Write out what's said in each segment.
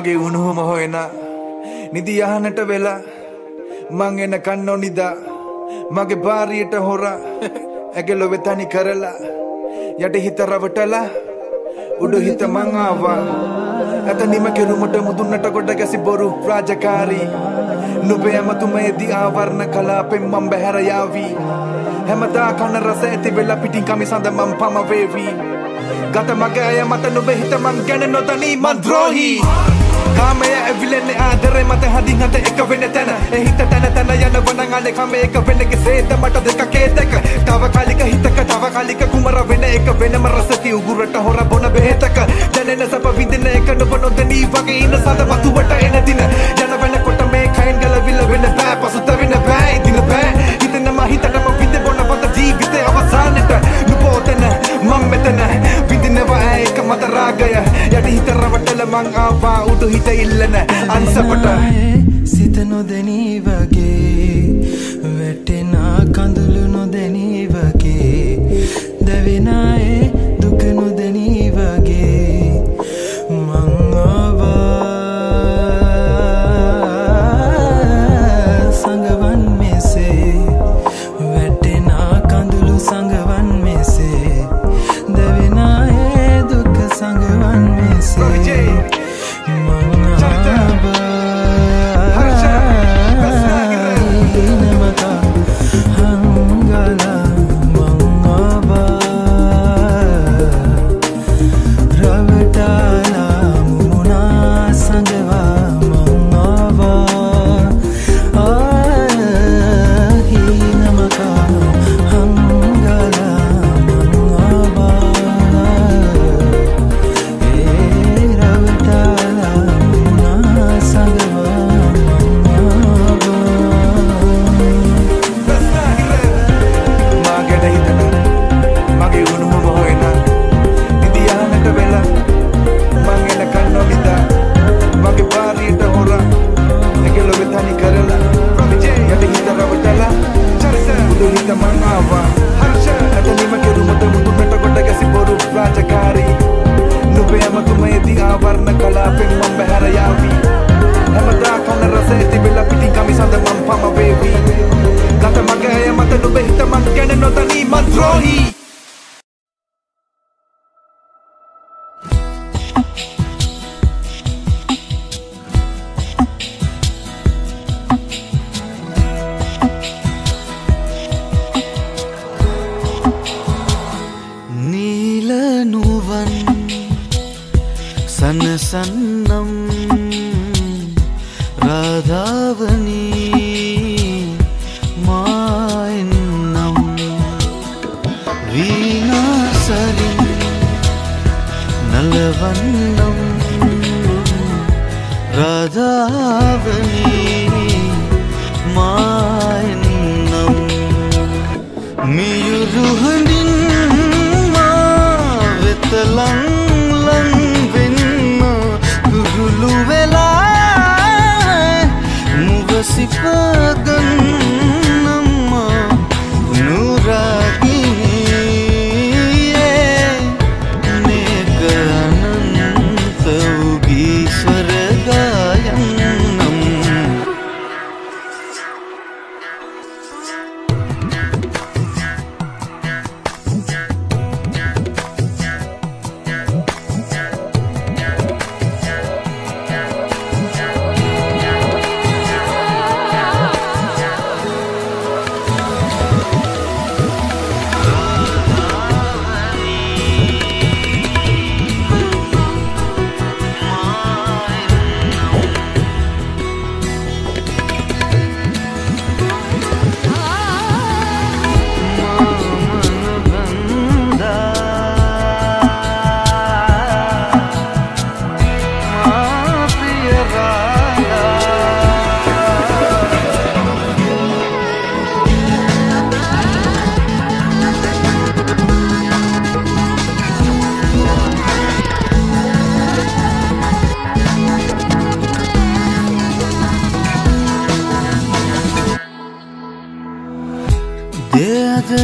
මගේ උණුහුම හොයන. නිදි යහනට වෙලා. මං එන කන්නෝ නිදා. මගේ බාරියට හොර. ඇගෙලොවෙ තනි කරලා. යට හිත රවටලා. උඩු හිත මං ආවා. ඇත නිම කෙරුමට මුදුන්නට ගොඩ ගැසි බොරු රාජකාරී. නුබේ ඇමතුමේදී ආවරණ කලාපෙන් මම් බැහැර යාවී. හැමදා කන රස ඇති වෙලා පිටින් කමි සඳ මම් පම වේවී ගත මගේ අය මත නුබේ හිත මං ගැන නොතනී මන් ද්‍රෝහී. කාමය ඇවිලෙන්නේ ආදරේ මත හදින් හද එක වෙන තැන එහිත තැන තැන යන වනංගලේ කම එක වෙනගේ සේත මට දෙක කේතක තව කලික හිතක තව කලික කුමර වෙන එක වෙනම රසති උගුරට හොර බොන බෙහෙතක දැනෙන සප විඳින එක නුඹ නොදැනී වගේ ඉන්න සඳ වතුවට ආවා උඩු හිත ඉල්ලන අන්සපට සිත නොදැනී වගේ.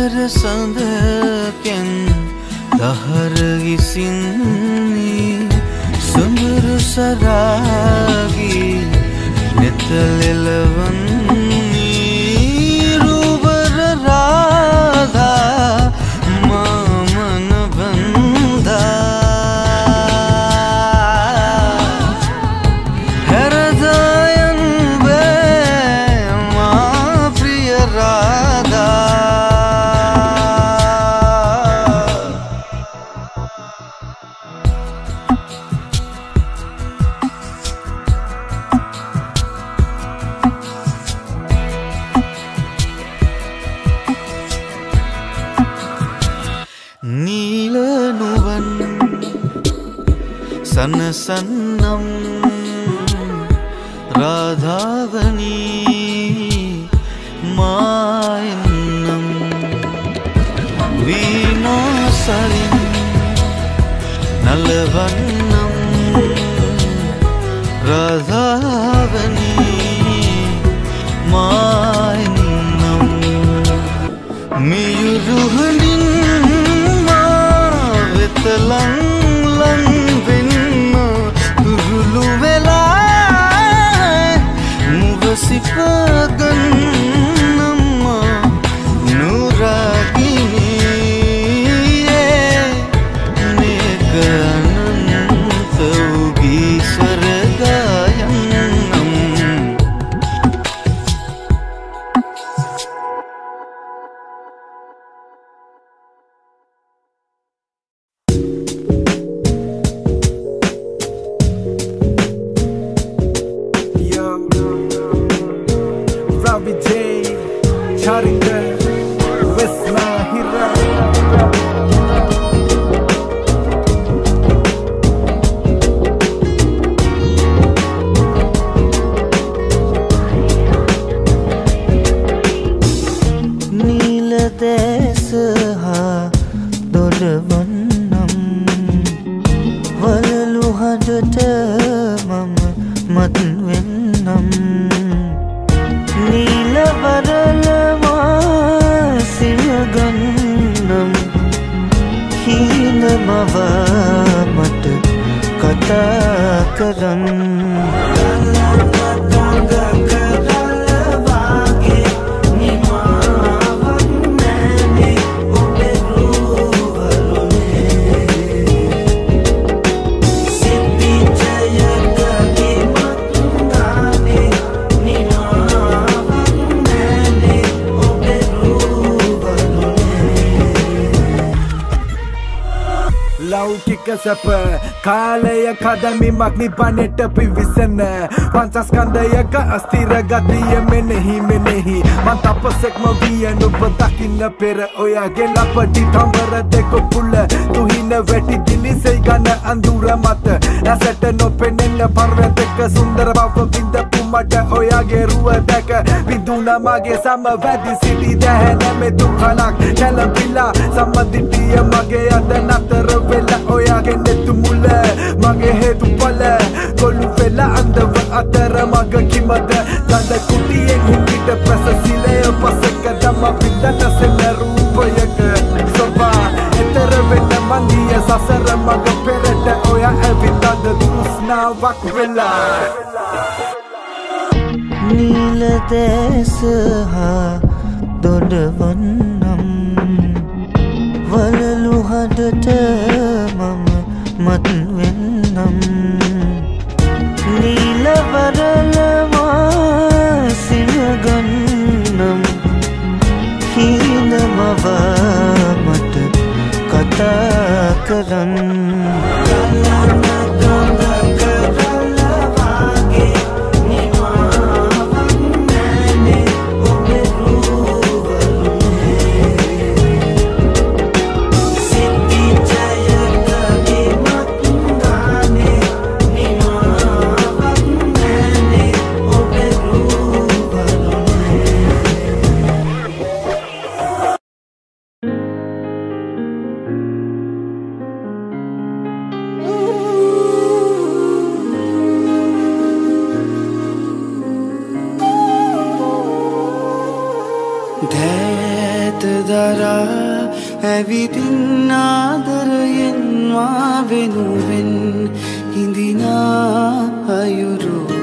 දෙයදර සඳකැන් දහර විසින්නේ. සුඹුරු සරාගී නෙතලෙලවන්නේ සනසන්නම් රාධාවනී මායන්නම් වීනාසරින් නලවන්නම් රාධාවනී මායන්නම් මියුරුහලින් වෙත ලං मुस्कान ලෞකික සැප කාලය කදමිමක් නිපනට පිවිසන පංචස්කන්දයක අස්තිර ගතිය මෙනෙහි මෙනෙහි. මන් තපසෙක්ම විය නුබ දකින්න පෙර ඔයාගේ ලපටි තම්බර දෙක පුල්ල තුහින වැටි දිලිසෙයි ගන අඳුර මත. ඇසට නොපෙනෙන්න පර්වතක සුන්දර බව බින්දපු මට ඔයාගේ රුව දැක. විදුන මගේ සම වැදි සිටි දැහැන මෙතු කලක් කැලපිලා සම්මදිටිය මගේ අද නතර වෙලා ඔයාගේ නෙතු මුල. මගේ හේතු පල කොල්ලු වෙලා අන්දව අතර මග කිමද? ගඳ කුටියෙන් හිමිට ප්‍රසසිලය පසක දම පිටට සෙන්න රූපයක සොබා. එතර වෙන්න මන්දිය සසර මග පෙරට ඔයා ඇවිත් අද දුස්නාවක් වෙලා. දෙස හා දොඩවන්නම්. වලලු හඩට මම මත්වෙන්නම්. නීලවරලවා සිනගන්නම් හීනමවා මට කතා කරන්න. දෑත දරා ඇවිතින් ආදරයෙන් මා වෙනුවෙන් හිඳිනා අයුරෝ.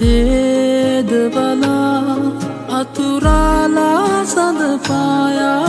සේදවලා අතුරාලා සඳපායා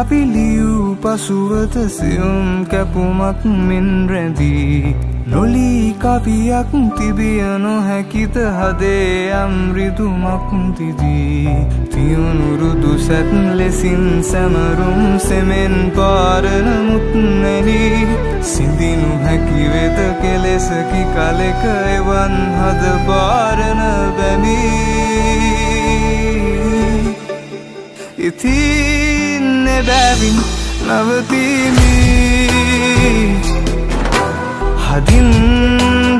පෙම් කපිලියූ පසුවත සියුම් කැපුමක් මෙන් රැඳී. නොලී කවියක් තිබිය නොහැකිත හදේ අම්රිදුමක් තිදී. තියුණුරුදු සැත් ලෙසින් සැමරුම් සෙමෙන් පාරණ මුත්නැලී සිඳිනු හැකිවෙත කෙලෙසකි කලෙක එවන් හද පාරණ බැමී බැවින් නවතිමි හදින්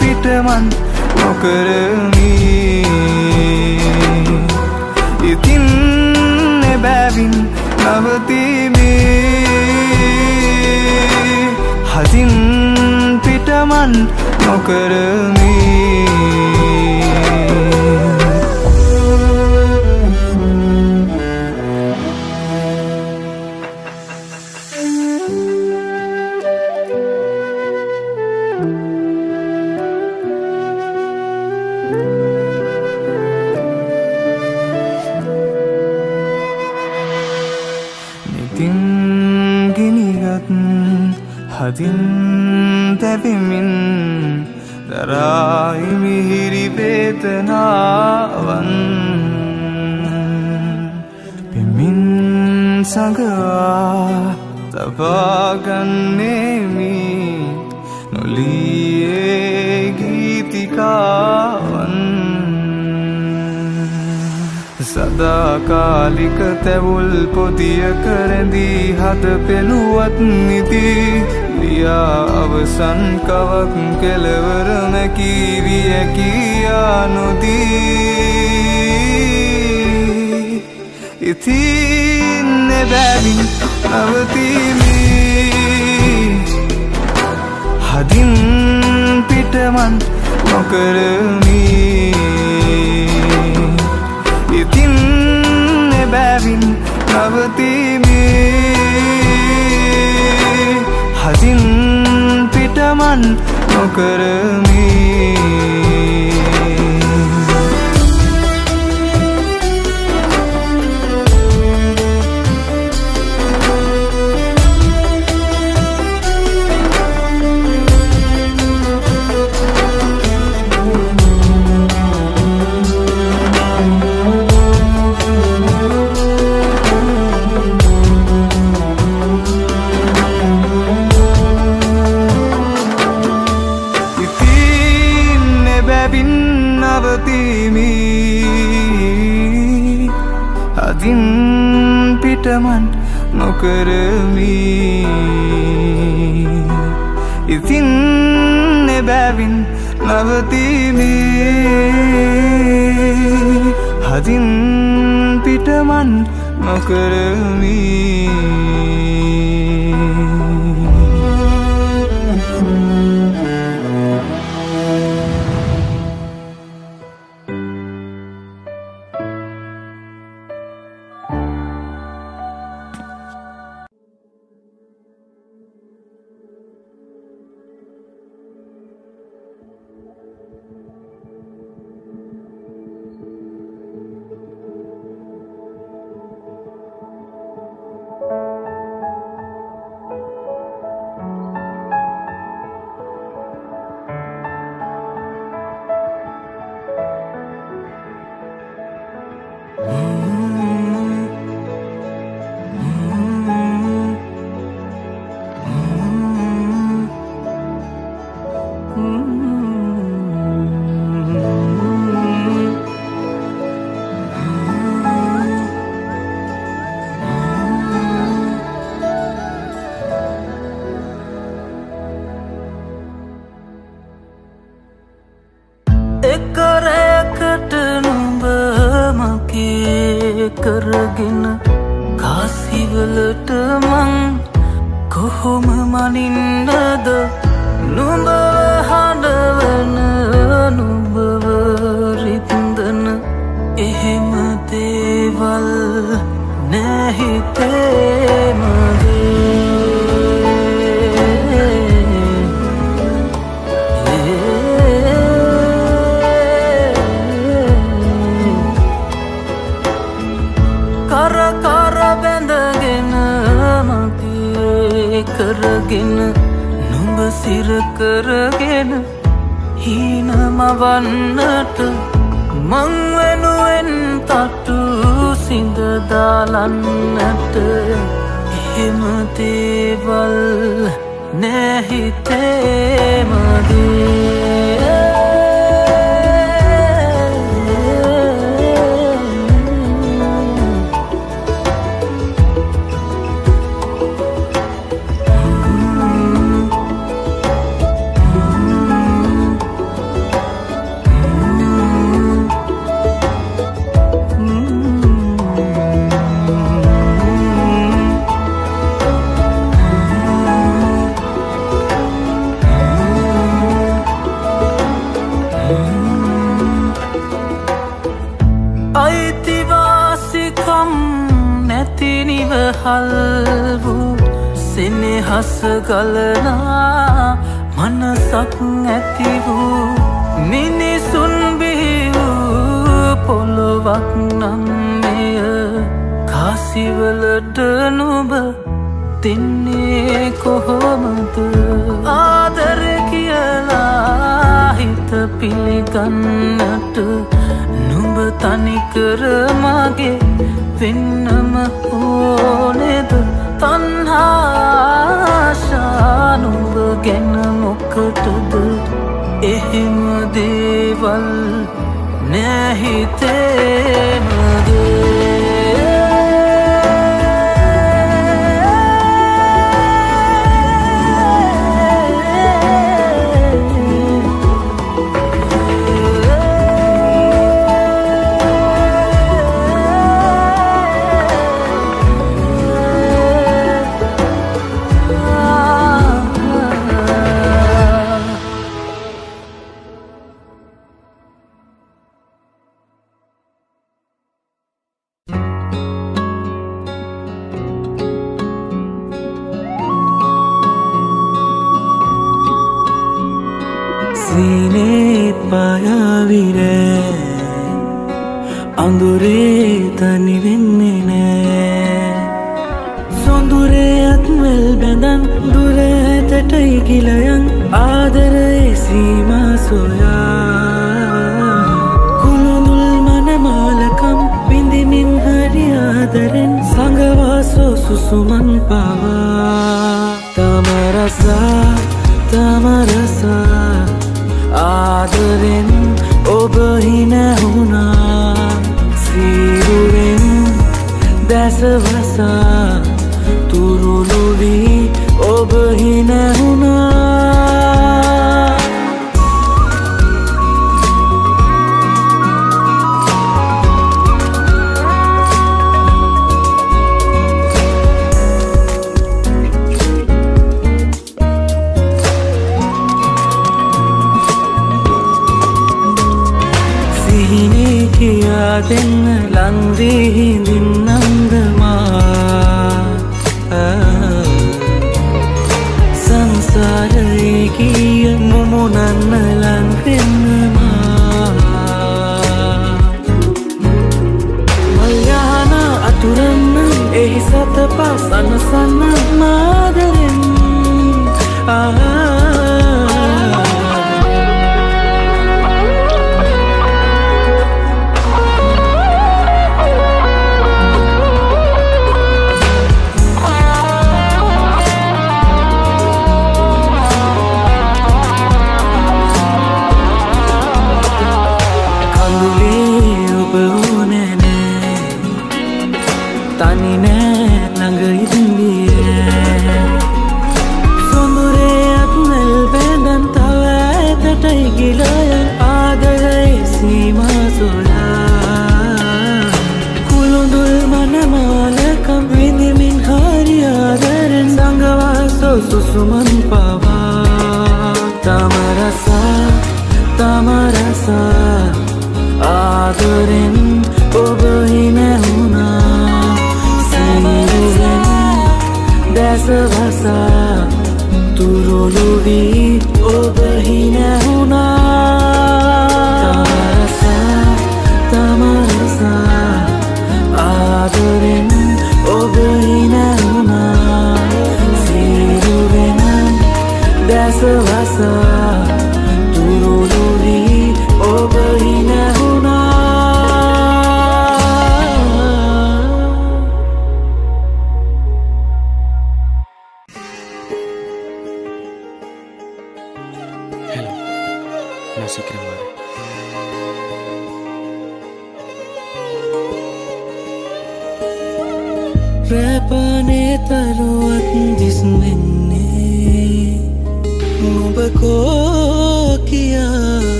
පිටමන් නොකරමි. ඉතින් එබැවින් නවතිමි හදින් පිටමන් නොකරමී. හදින් තැපිමින් දරායිමිහිරි වේතනාවන් පෙමින් සඟවා තබාගන්නේමි සදාකාලික තැවුල් පොදිය කරැදී හද පෙළුවත් නිති. ලියා අවසන් කවක් කෙලවරමැකීවිය කියා නොදී. ඉතින් එබැවින් නවතිමි හදින් පිටමන් නොකරමී. එබැවින් නවතිමි. හසින් පිටමන් නොකරමි. කාසිවලට මං කොහොම මනින්නද? නුඹ හඬවන නුඹවරින්දන එහෙම දේවල් නැහිතේමගේ නුඹ සිර කරගෙන හීන මවන්නට මං වෙනුවෙන් තට්ටු සිඳ දාලන්නට එහෙම ගලනා මනසක් ඇති වූ මිනිසුන් බිහිවූ පොළොවක් නම්මය කාසිවලට නොබ දෙන්නේ කොහොමද? ආදර කියලා හිත පිළිගන්නට නුඹ තනිකර මගේ වෙන්නම ඕනෙද? තන්හාශා නුඹ ගැන මොකටද? එහෙම දේවල් නැහිතේනද ඇතටයි ගිලයන් ආදරයේ සීමා සොයා. කුළුඳුල් මනමාලකම් විඳිමින් හරි ආදරෙන් සඟවාසෝ සුසුමන් පවා. තමරසා තමරසා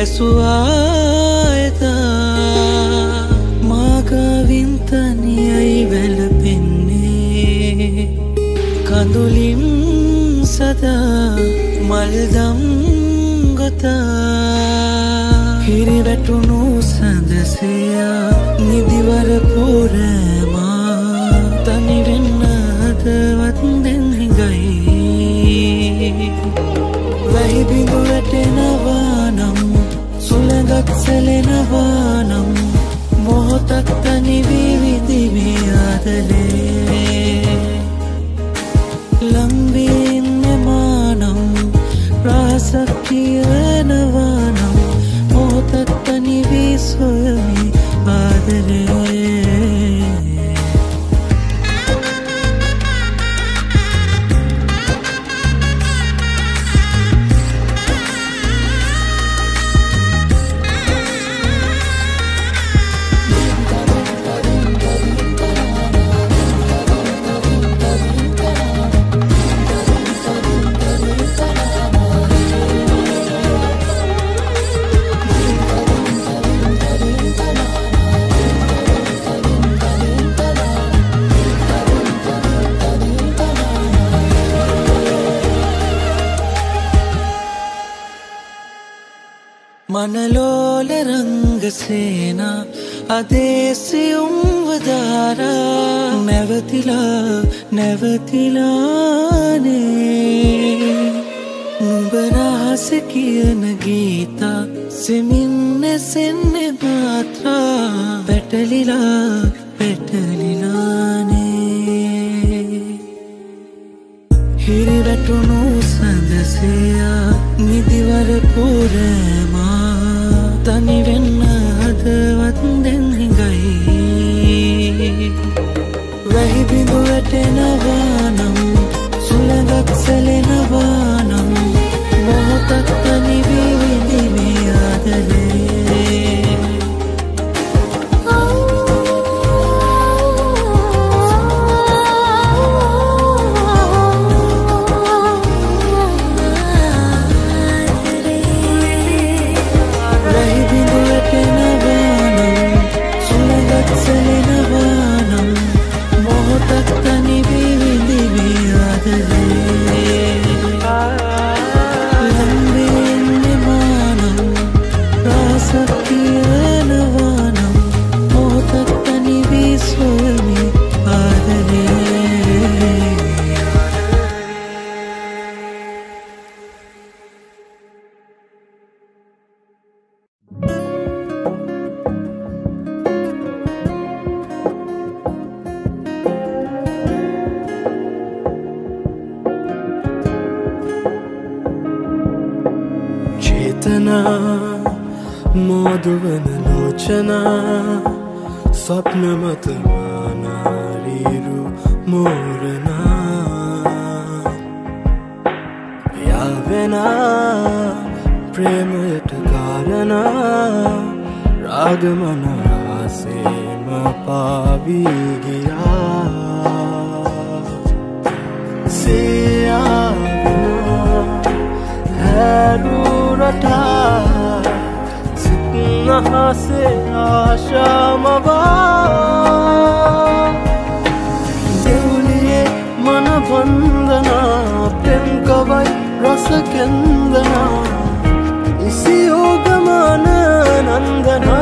ඇසුවායතා මාගවින්තනියයි වැලපෙන්නේ කඳුලින් සදා මල්දම් ගොතා. හිරිවැටුණු සඳසයා නිදිවර පුරෑමා. තනි සොයමි ඇතලෙනවා නම් මොහොතක් තනිවී විඳිමේ ආදලේ. රංගසේන අදේසියුම්වදාරා නැවතිලා නැවතිලානේ. උඹරහස කියන ගීතා සෙමින්න සෙන්නෙ මාත්‍රා. පැටලිලා පැටලිලානේ. හිරිවැටුණු සඳසයා නිදිවර පුරමා චේතනා මෝදුවන ලෝචනා ස්වප්නමතමානාරීරු මෝරනා යාවෙනා ප්‍රේමයට කාරණා රාගමනහසේම පාවීගියා සයාවෙනා හැරුරටා සිත්නහසේ ආශාමවා දෙවුලියේ මනබන්දනා පෙම්කවයි රසකෙන්දනා ඉසියෝගමන නන්දනා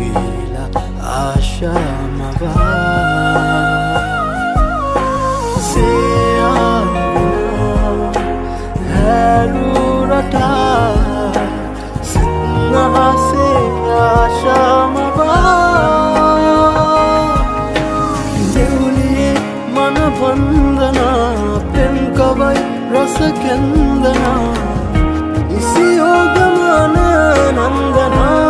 සීවීලා ආශාමවා සයාවිනා හැරුරටා සින්නහසේ ආශාමවා දෙවුලියේ මනබන්දනා පෙම්කවයි රසකෙන්දනා ඉසියෝගමන නන්දනා